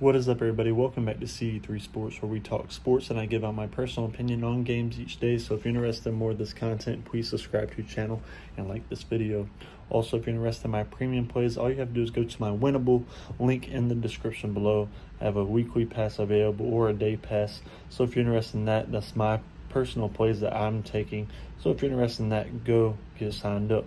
What is up, everybody? Welcome back to CE3 Sports, where we talk sports and I give out my personal opinion on games each day. So, if you're interested in more of this content, please subscribe to the channel and like this video. Also, if you're interested in my premium plays, all you have to do is go to my Winible link in the description below. I have a weekly pass available or a day pass. So, if you're interested in that, that's my personal plays that I'm taking. So, if you're interested in that, go get signed up.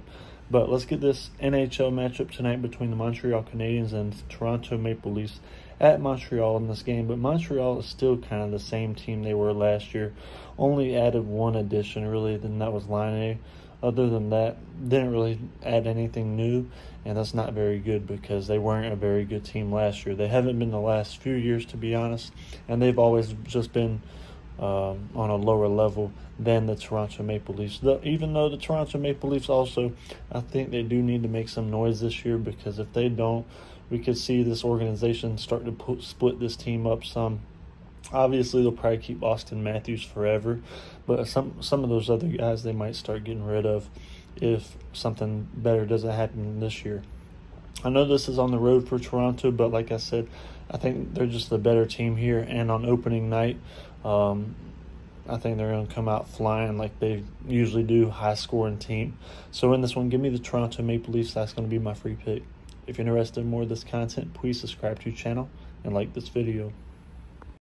But let's get this NHL matchup tonight between the Montreal Canadiens and Toronto Maple Leafs at Montreal in this game, but Montreal is still kind of the same team they were last year. Only added one addition, really, and that was Laine. Other than that, didn't really add anything new, and that's not very good because they weren't a very good team last year. They haven't been the last few years, to be honest, and they've always just been um, on a lower level than the Toronto Maple Leafs. The, even though the Toronto Maple Leafs also, I think they do need to make some noise this year because if they don't, we could see this organization start to put, split this team up some. Obviously, they'll probably keep Auston Matthews forever, but some some of those other guys they might start getting rid of if something better doesn't happen this year. I know this is on the road for Toronto, but like I said, I think they're just the better team here. And on opening night, um, I think they're going to come out flying like they usually do, high scoring team. So in this one, give me the Toronto Maple Leafs. That's going to be my free pick. If you're interested in more of this content, please subscribe to the channel and like this video.